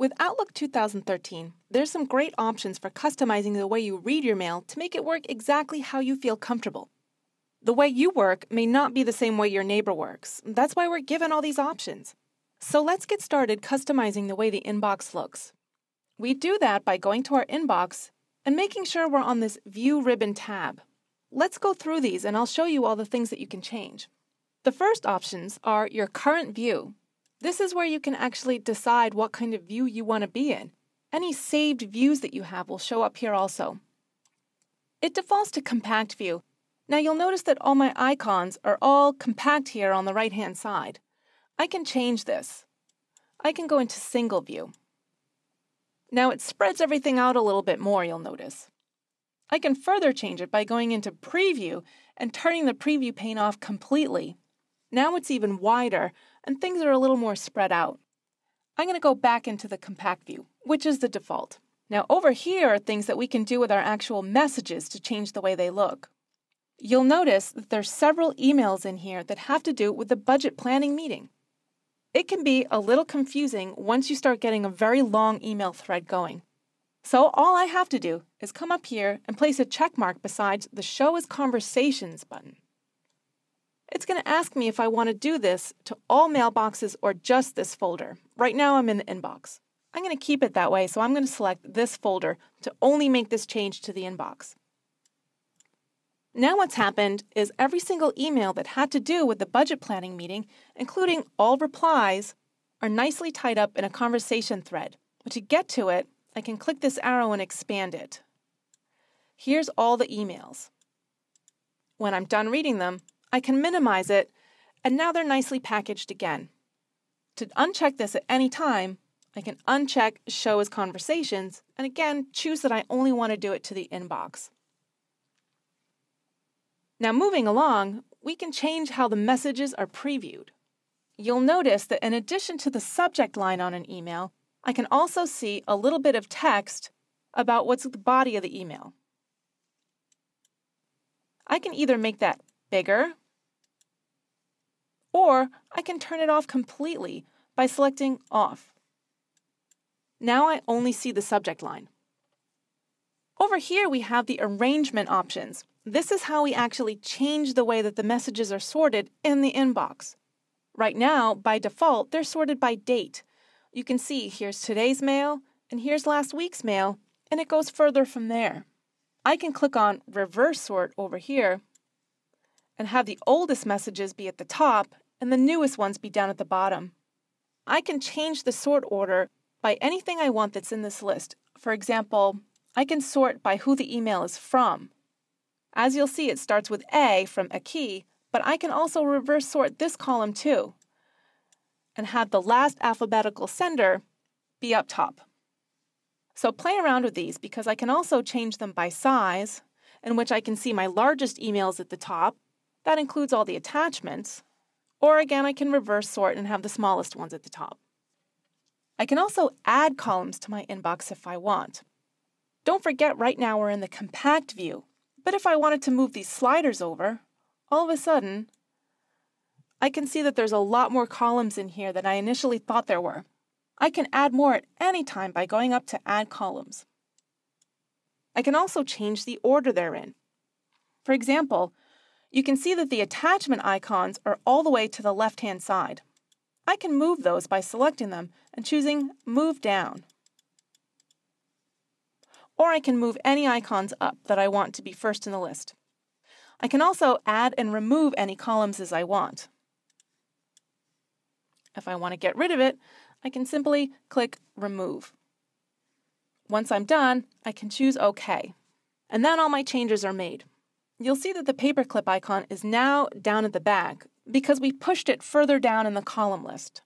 With Outlook 2013, there's some great options for customizing the way you read your mail to make it work exactly how you feel comfortable. The way you work may not be the same way your neighbor works. That's why we're given all these options. So let's get started customizing the way the inbox looks. We do that by going to our inbox and making sure we're on this View ribbon tab. Let's go through these and I'll show you all the things that you can change. The first options are your current view, this is where you can actually decide what kind of view you want to be in. Any saved views that you have will show up here also. It defaults to compact view. Now you'll notice that all my icons are all compact here on the right hand side. I can change this. I can go into single view. Now it spreads everything out a little bit more, you'll notice. I can further change it by going into preview and turning the preview pane off completely. Now it's even wider, and things are a little more spread out. I'm going to go back into the compact view, which is the default. Now over here are things that we can do with our actual messages to change the way they look. You'll notice that there's several emails in here that have to do with the budget planning meeting. It can be a little confusing once you start getting a very long email thread going. So all I have to do is come up here and place a check mark beside the Show as Conversations button. It's going to ask me if I want to do this to all mailboxes or just this folder. Right now I'm in the inbox. I'm going to keep it that way, so I'm going to select this folder to only make this change to the inbox. Now what's happened is every single email that had to do with the budget planning meeting, including all replies, are nicely tied up in a conversation thread. But to get to it, I can click this arrow and expand it. Here's all the emails. When I'm done reading them, I can minimize it, and now they're nicely packaged again. To uncheck this at any time, I can uncheck Show as Conversations, and again, choose that I only want to do it to the inbox. Now moving along, we can change how the messages are previewed. You'll notice that in addition to the subject line on an email, I can also see a little bit of text about what's the body of the email. I can either make that bigger or I can turn it off completely by selecting Off. Now I only see the subject line. Over here we have the arrangement options. This is how we actually change the way that the messages are sorted in the inbox. Right now, by default, they're sorted by date. You can see here's today's mail, and here's last week's mail, and it goes further from there. I can click on Reverse Sort over here and have the oldest messages be at the top and the newest ones be down at the bottom. I can change the sort order by anything I want that's in this list. For example, I can sort by who the email is from. As you'll see, it starts with A from a key, but I can also reverse sort this column too and have the last alphabetical sender be up top. So play around with these because I can also change them by size, in which I can see my largest emails at the top that includes all the attachments. Or again, I can reverse sort and have the smallest ones at the top. I can also add columns to my inbox if I want. Don't forget, right now we're in the compact view, but if I wanted to move these sliders over, all of a sudden, I can see that there's a lot more columns in here than I initially thought there were. I can add more at any time by going up to Add Columns. I can also change the order they're in. For example, you can see that the attachment icons are all the way to the left-hand side. I can move those by selecting them and choosing Move Down. Or I can move any icons up that I want to be first in the list. I can also add and remove any columns as I want. If I want to get rid of it, I can simply click Remove. Once I'm done, I can choose OK. And then all my changes are made you'll see that the paperclip icon is now down at the back because we pushed it further down in the column list.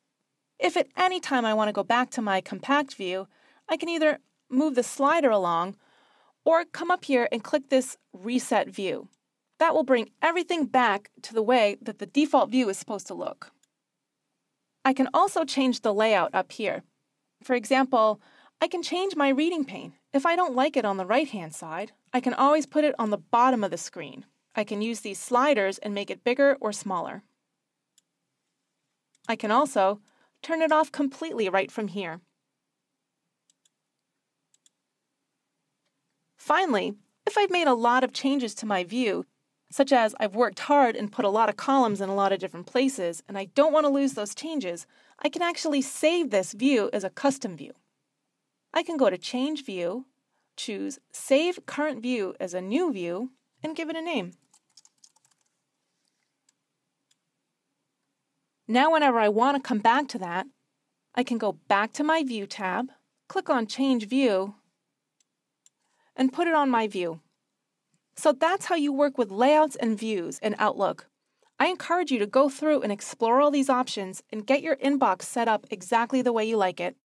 If at any time I want to go back to my compact view, I can either move the slider along or come up here and click this Reset View. That will bring everything back to the way that the default view is supposed to look. I can also change the layout up here. For example, I can change my reading pane. If I don't like it on the right-hand side, I can always put it on the bottom of the screen. I can use these sliders and make it bigger or smaller. I can also turn it off completely right from here. Finally, if I've made a lot of changes to my view, such as I've worked hard and put a lot of columns in a lot of different places and I don't want to lose those changes, I can actually save this view as a custom view. I can go to Change View, choose Save Current View as a new view, and give it a name. Now whenever I want to come back to that, I can go back to my View tab, click on Change View, and put it on my view. So that's how you work with layouts and views in Outlook. I encourage you to go through and explore all these options and get your inbox set up exactly the way you like it.